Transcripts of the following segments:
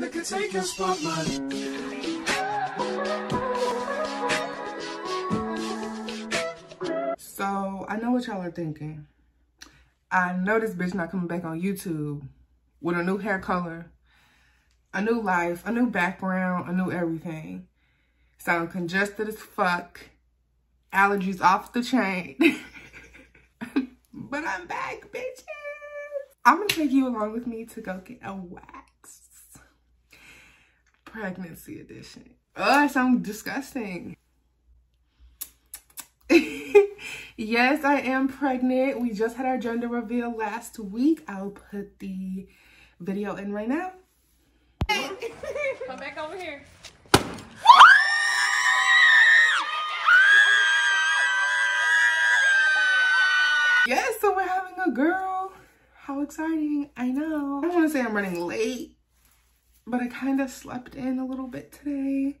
one that could take your spotlight. So I know what y'all are thinking. I know this bitch not coming back on YouTube with a new hair color, a new life, a new background, a new everything. Sound congested as fuck. Allergies off the chain. but I'm back, bitches. I'm gonna take you along with me to go get a wax. Pregnancy edition. Oh, it sounds disgusting. yes, I am pregnant. We just had our gender reveal last week. I'll put the video in right now. Come back over here. Yes, so we're having a girl. How exciting. I know. I don't want to say I'm running late, but I kind of slept in a little bit today.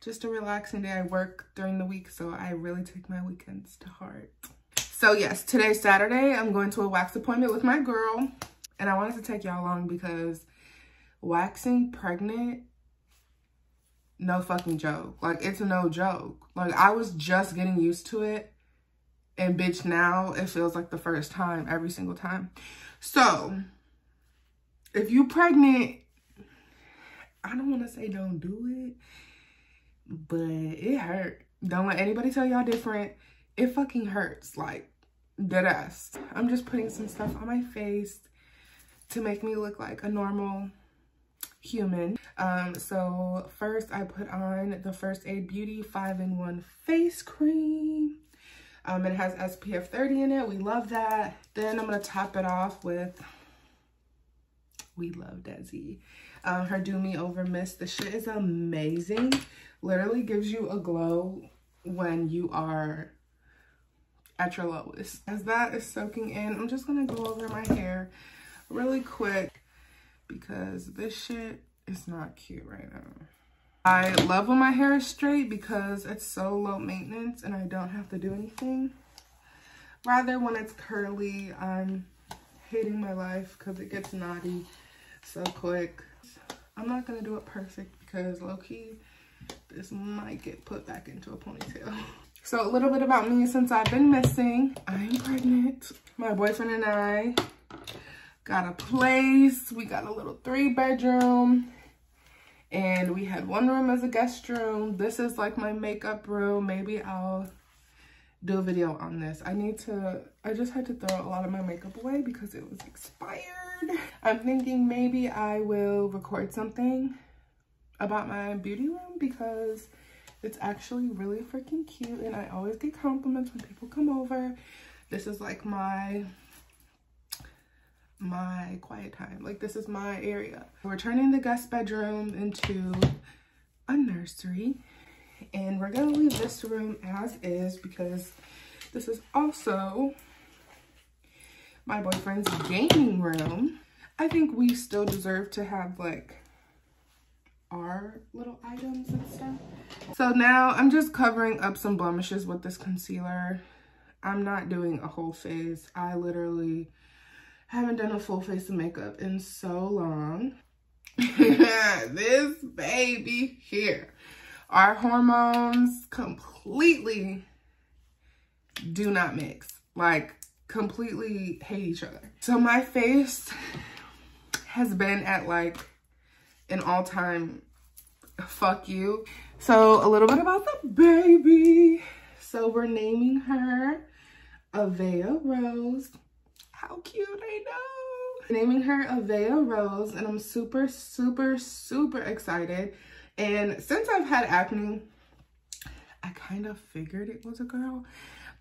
Just a relaxing day. I work during the week, so I really take my weekends to heart. So yes, today's Saturday. I'm going to a wax appointment with my girl. And I wanted to take y'all along because waxing pregnant, no fucking joke. Like, it's no joke. Like, I was just getting used to it. And bitch, now it feels like the first time every single time. So, if you pregnant, I don't want to say don't do it, but it hurt. Don't let anybody tell y'all different. It fucking hurts, like, dead ass. I'm just putting some stuff on my face to make me look like a normal human. Um, so first I put on the First Aid Beauty 5-in-1 face cream. Um, it has SPF 30 in it. We love that. Then I'm going to top it off with We Love Dezi. Um, her Dew Me Over Mist. The shit is amazing. Literally gives you a glow when you are at your lowest. As that is soaking in, I'm just to go over my hair really quick because this shit is not cute right now. I love when my hair is straight because it's so low maintenance and I don't have to do anything. Rather when it's curly, I'm hating my life because it gets naughty so quick. I'm not to do it perfect because low-key, this might get put back into a ponytail. So a little bit about me since I've been missing. I'm pregnant. My boyfriend and I got a place. We got a little three bedroom and we had one room as a guest room. This is like my makeup room. Maybe I'll do a video on this. I need to, I just had to throw a lot of my makeup away because it was expired. I'm thinking maybe I will record something about my beauty room because it's actually really freaking cute and I always get compliments when people come over. This is like my my quiet time. Like this is my area. We're turning the guest bedroom into a nursery and we're gonna leave this room as is because this is also my boyfriend's gaming room. I think we still deserve to have like our little items and stuff. So now I'm just covering up some blemishes with this concealer. I'm not doing a whole face. I literally haven't done a full face of makeup in so long. this baby here. Our hormones completely do not mix. Like, completely hate each other. So my face has been at like an all-time fuck you. So a little bit about the baby. So we're naming her Avea Rose. How cute, I know. Naming her Avea Rose and I'm super, super, super excited. And since I've had acne, I kind of figured it was a girl,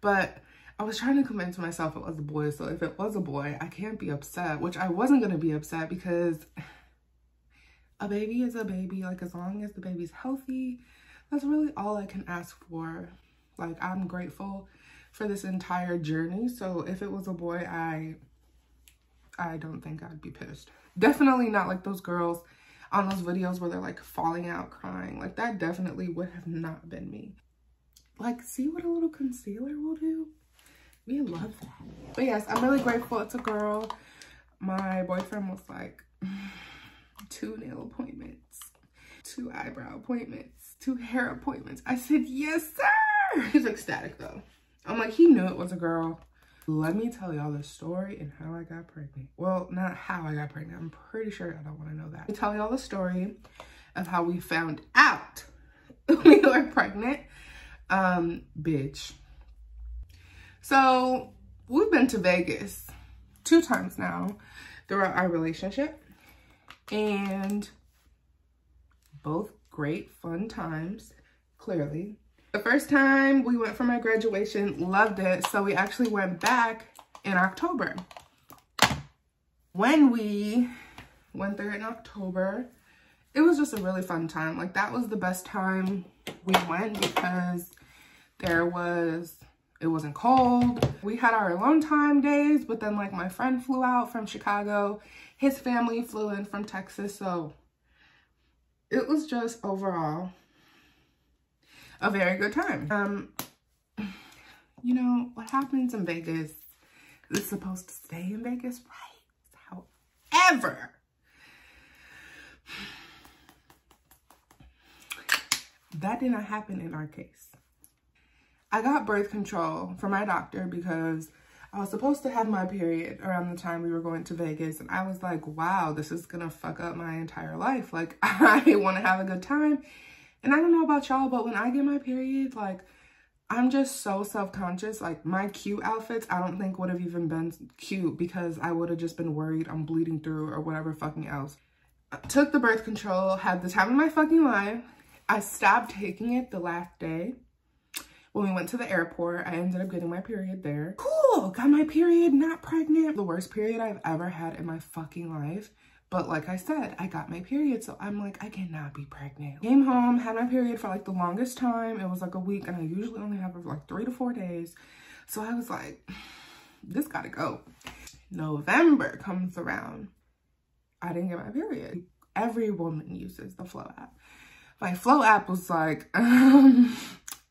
but I was trying to convince myself it was a boy. So if it was a boy, I can't be upset, which I wasn't going to be upset because a baby is a baby. Like as long as the baby's healthy, that's really all I can ask for. Like I'm grateful for this entire journey. So if it was a boy, I I don't think I'd be pissed. Definitely not like those girls on those videos where they're like falling out crying. Like that definitely would have not been me. Like see what a little concealer will do? We love that. But yes, I'm really grateful it's a girl. My boyfriend was like, two nail appointments, two eyebrow appointments, two hair appointments. I said, yes, sir. He's ecstatic though. I'm like, he knew it was a girl. Let me tell y'all the story and how I got pregnant. Well, not how I got pregnant. I'm pretty sure I don't want to know that. Tell y'all the story of how we found out we were pregnant. Um, bitch. So we've been to Vegas two times now throughout our relationship and both great fun times, clearly. The first time we went for my graduation, loved it. So we actually went back in October. When we went there in October, it was just a really fun time. Like that was the best time we went because there was, it wasn't cold. We had our alone time days, but then like my friend flew out from Chicago. His family flew in from Texas. So it was just overall a very good time. Um, you know, what happens in Vegas is supposed to stay in Vegas, right? However, that did not happen in our case. I got birth control from my doctor because I was supposed to have my period around the time we were going to Vegas. And I was like, wow, this is going to fuck up my entire life. Like, I want to have a good time. And I don't know about y'all, but when I get my period, like, I'm just so self-conscious. Like, my cute outfits, I don't think would have even been cute because I would have just been worried I'm bleeding through or whatever fucking else. I took the birth control, had the time of my fucking life. I stopped taking it the last day. When we went to the airport, I ended up getting my period there. Cool, got my period, not pregnant. The worst period I've ever had in my fucking life. But like I said, I got my period, so I'm like, I cannot be pregnant. Came home, had my period for like the longest time. It was like a week, and I usually only have like three to four days. So I was like, this gotta go. November comes around. I didn't get my period. Every woman uses the Flow app. My Flow app was like, um,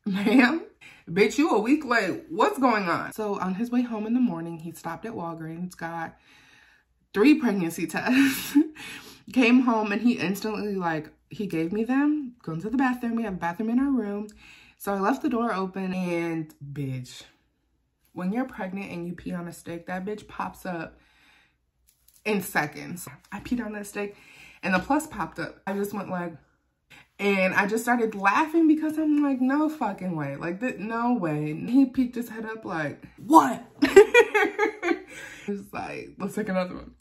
ma'am, bitch, you a week late. What's going on? So on his way home in the morning, he stopped at Walgreens, got three pregnancy tests, came home and he instantly like, he gave me them, going to the bathroom. We have a bathroom in our room. So I left the door open and bitch, when you're pregnant and you pee on a stick, that bitch pops up in seconds. I peed on that stick and the plus popped up. I just went like, and I just started laughing because I'm like, no fucking way. Like, no way. And he peeked his head up like, what? He's like, let's take another one.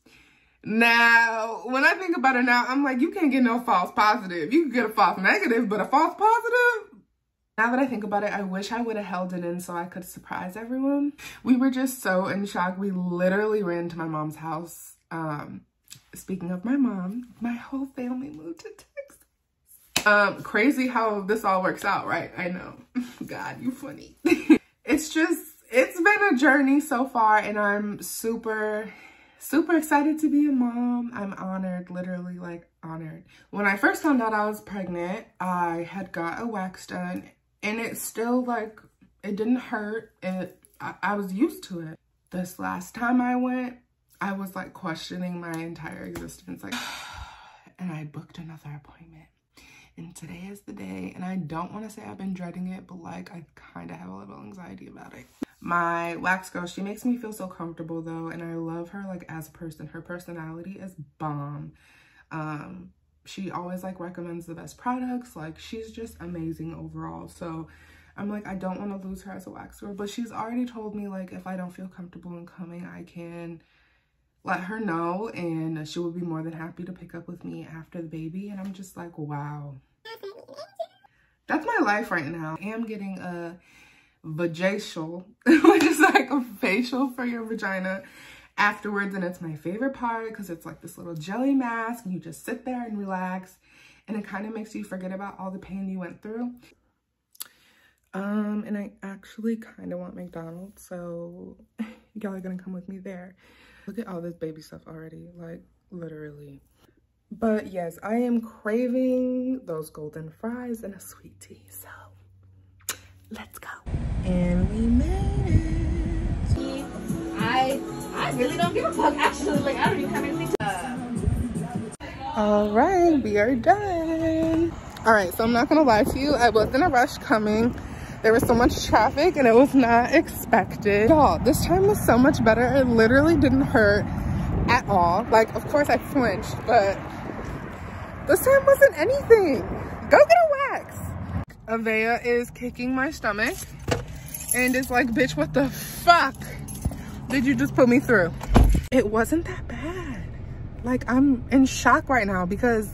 Now, when I think about it now, I'm like, you can't get no false positive. You can get a false negative, but a false positive? Now that I think about it, I wish I would have held it in so I could surprise everyone. We were just so in shock. We literally ran to my mom's house. Um, speaking of my mom, my whole family moved to. Um, crazy how this all works out, right? I know. God, you funny. it's just, it's been a journey so far and I'm super super excited to be a mom. I'm honored, literally like honored. When I first found out I was pregnant, I had got a wax done and it still like, it didn't hurt. It, I, I was used to it. This last time I went, I was like questioning my entire existence. Like, and I booked another appointment. And today is the day. And I don't want to say I've been dreading it, but like I kind of have a little anxiety about it. My wax girl, she makes me feel so comfortable though. And I love her like as a person. Her personality is bomb. Um, she always like recommends the best products. Like she's just amazing overall. So I'm like, I don't want to lose her as a wax girl. But she's already told me like if I don't feel comfortable in coming, I can let her know and she will be more than happy to pick up with me after the baby. And I'm just like, wow. That's my life right now. I am getting a vajacial, which is like a facial for your vagina afterwards. And it's my favorite part because it's like this little jelly mask and you just sit there and relax. And it kind of makes you forget about all the pain you went through. Um, and I actually kind of want McDonald's, so y'all are gonna come with me there. Look at all this baby stuff already, like literally. But yes, I am craving those golden fries and a sweet tea, so let's go. And we made it. I I really don't give a fuck actually. Like I don't even have anything to All right, we are done. All right, so I'm not gonna lie to you. I was in a rush coming. There was so much traffic and it was not expected. Y'all, this time was so much better. It literally didn't hurt at all. Like, of course I flinched, but this time wasn't anything. Go get a wax. Avea is kicking my stomach and is like, bitch, what the fuck did you just put me through? It wasn't that bad. Like, I'm in shock right now because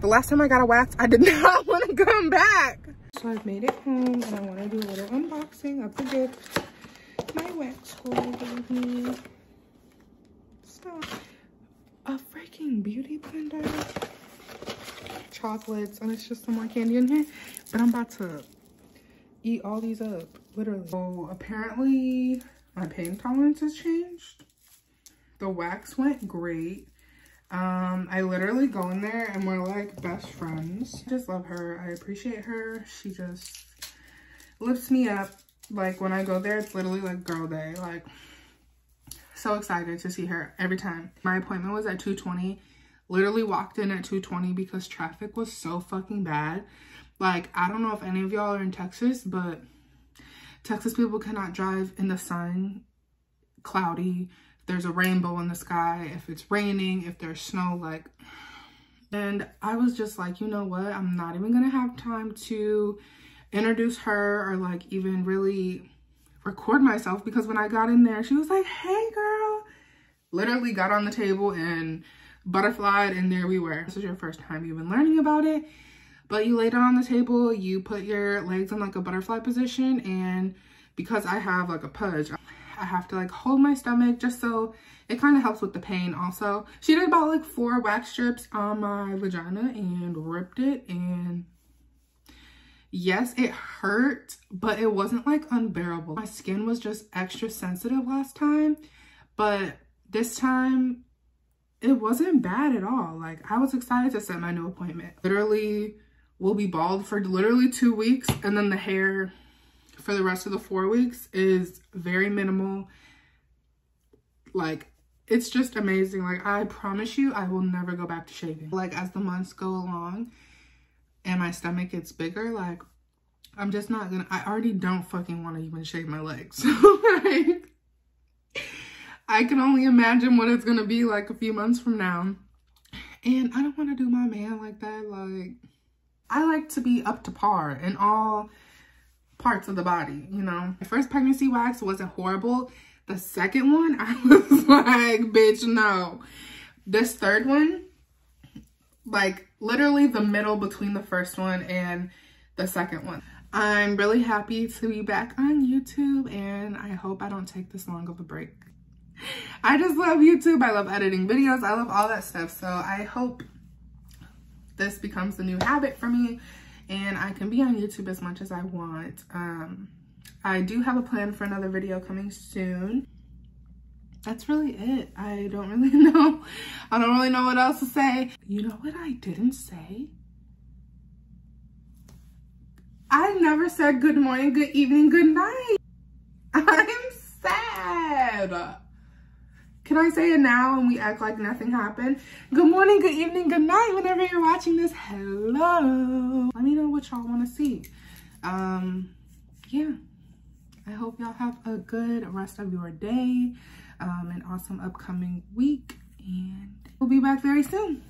the last time I got a wax, I did not want to come back. So I've made it home and I want to do a little unboxing of the gift my wax squirrel gave me. Stop. A freaking beauty blender. Chocolates and it's just some more candy in here. But I'm about to eat all these up, literally. So apparently my pain tolerance has changed. The wax went great. Um, I literally go in there and we're like best friends. I just love her. I appreciate her. She just lifts me up. Like when I go there, it's literally like girl day. Like so excited to see her every time. My appointment was at 2.20. Literally walked in at 2.20 because traffic was so fucking bad. Like, I don't know if any of y'all are in Texas, but Texas people cannot drive in the sun, cloudy, there's a rainbow in the sky, if it's raining, if there's snow, like, and I was just like, you know what? I'm not even gonna have time to introduce her or like even really record myself because when I got in there, she was like, hey girl, literally got on the table and butterflied and there we were. This is your first time even learning about it, but you lay down on the table, you put your legs in like a butterfly position and because I have like a pudge, I have to like hold my stomach just so it kind of helps with the pain also. She did about like four wax strips on my vagina and ripped it and yes, it hurt, but it wasn't like unbearable. My skin was just extra sensitive last time, but this time it wasn't bad at all. Like I was excited to set my new appointment. Literally will be bald for literally two weeks and then the hair for the rest of the four weeks is very minimal. Like, it's just amazing. Like, I promise you, I will never go back to shaving. Like, as the months go along and my stomach gets bigger, like, I'm just not gonna, I already don't fucking want to even shave my legs. So, like, I can only imagine what it's gonna be like a few months from now. And I don't want to do my man like that. Like, I like to be up to par in all parts of the body, you know. My first pregnancy wax wasn't horrible. The second one, I was like, bitch, no. This third one, like literally the middle between the first one and the second one. I'm really happy to be back on YouTube and I hope I don't take this long of a break. I just love YouTube. I love editing videos. I love all that stuff. So I hope this becomes a new habit for me and I can be on YouTube as much as I want. Um, I do have a plan for another video coming soon. That's really it. I don't really know. I don't really know what else to say. You know what I didn't say? I never said good morning, good evening, good night. I'm sad. Can I say it now and we act like nothing happened? Good morning, good evening, good night, whenever you're watching this. Hello. Let me know what y'all want to see. Um, yeah. I hope y'all have a good rest of your day, um, an awesome upcoming week, and we'll be back very soon.